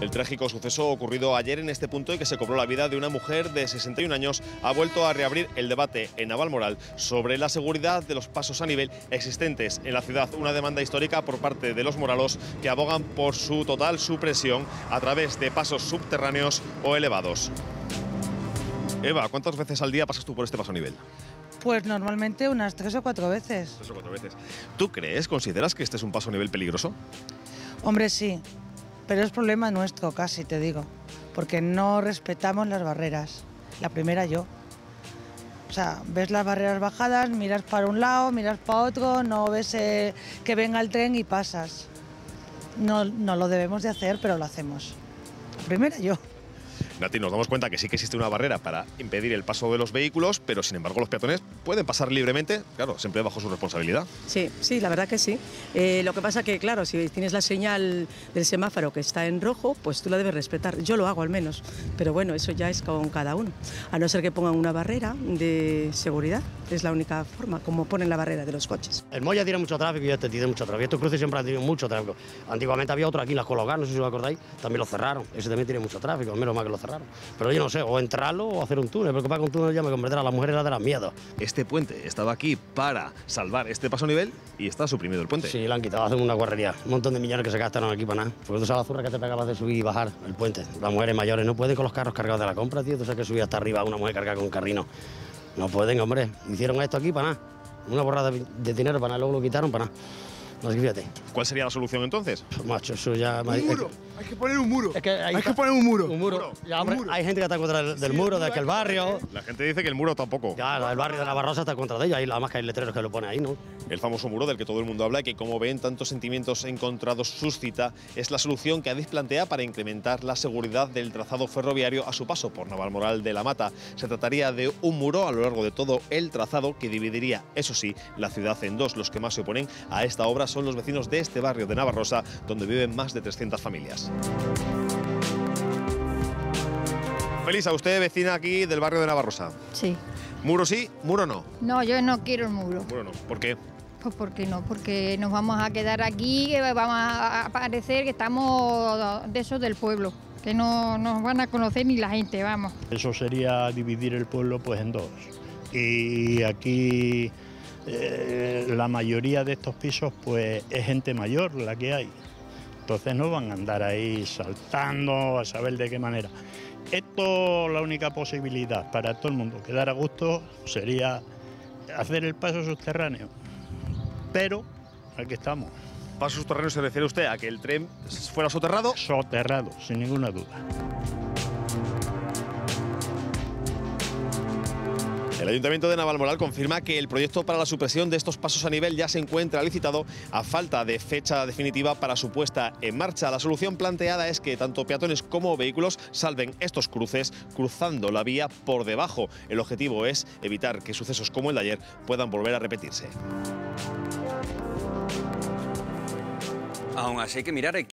El trágico suceso ocurrido ayer en este punto y que se cobró la vida de una mujer de 61 años ha vuelto a reabrir el debate en Navalmoral sobre la seguridad de los pasos a nivel existentes en la ciudad. Una demanda histórica por parte de los moralos que abogan por su total supresión a través de pasos subterráneos o elevados. Eva, ¿cuántas veces al día pasas tú por este paso a nivel? Pues normalmente unas tres o cuatro veces. Tres o cuatro veces. ¿Tú crees, consideras que este es un paso a nivel peligroso? Hombre, sí, pero es problema nuestro casi, te digo, porque no respetamos las barreras. La primera yo. O sea, ves las barreras bajadas, miras para un lado, miras para otro, no ves eh, que venga el tren y pasas. No, no lo debemos de hacer, pero lo hacemos. Primera yo. Nati, nos damos cuenta que sí que existe una barrera para impedir el paso de los vehículos, pero sin embargo los peatones pueden pasar libremente, claro, siempre bajo su responsabilidad. Sí, sí, la verdad que sí. Eh, lo que pasa que, claro, si tienes la señal del semáforo que está en rojo, pues tú la debes respetar. Yo lo hago al menos, pero bueno, eso ya es con cada uno. A no ser que pongan una barrera de seguridad, es la única forma, como ponen la barrera de los coches. El Moya tiene mucho tráfico y este tiene mucho tráfico. Estos cruces siempre han tenido mucho tráfico. Antiguamente había otro aquí en las Cologas, no sé si os acordáis, también lo cerraron. Ese también tiene mucho tráfico, menos mal que lo cerraron. Pero yo no sé, o entrarlo o hacer un túnel, porque para que un túnel ya me convertirá a las mujeres de las miedo. Este puente estaba aquí para salvar este paso a nivel y está suprimido el puente. Sí, lo han quitado, hacen una guarrería. Un montón de millones que se gastaron aquí para nada. Porque tú sabes la zurra que te pegabas de subir y bajar el puente. Las mujeres mayores no pueden con los carros cargados de la compra, tío. Tú sabes que subir hasta arriba una mujer cargada con un carrino. No pueden, hombre. Hicieron esto aquí para nada. Una borrada de dinero para nada, luego lo quitaron para nada. No sé, fíjate. ¿Cuál sería la solución entonces? Pues, macho, eso ya... Un muro. Hay que poner un muro. Es que hay, Hay que poner un muro. Un muro. Ya, hombre, Hay gente que está en contra del, del muro, de aquel barrio. La gente dice que el muro tampoco. Ya, el barrio de Navarrosa está en contra de ella. Y además que hay letreros que lo ponen ahí, ¿no? El famoso muro del que todo el mundo habla y que, como ven, tantos sentimientos encontrados suscita, es la solución que Adif plantea para incrementar la seguridad del trazado ferroviario a su paso por Navalmoral de la Mata. Se trataría de un muro a lo largo de todo el trazado que dividiría, eso sí, la ciudad en dos. Los que más se oponen a esta obra son los vecinos de este barrio de Navarrosa, donde viven más de 300 familias. Felisa, usted vecina aquí del barrio de Navarrosa. Sí. ¿Muro sí, muro no? No, yo no quiero el muro. Muro no. ¿Por qué? Pues porque no, porque nos vamos a quedar aquí, que vamos a parecer que estamos de esos del pueblo, que no nos van a conocer ni la gente, vamos. Eso sería dividir el pueblo pues en dos. Y aquí eh, la mayoría de estos pisos pues es gente mayor la que hay. Entonces no van a andar ahí saltando a saber de qué manera. Esto, la única posibilidad para todo el mundo quedar a gusto sería hacer el paso subterráneo. Pero aquí estamos. Paso subterráneo se refiere usted a que el tren fuera soterrado. Soterrado, sin ninguna duda. El Ayuntamiento de Navalmoral confirma que el proyecto para la supresión de estos pasos a nivel ya se encuentra licitado a falta de fecha definitiva para su puesta en marcha. La solución planteada es que tanto peatones como vehículos salven estos cruces cruzando la vía por debajo. El objetivo es evitar que sucesos como el de ayer puedan volver a repetirse. Aún así hay que mirar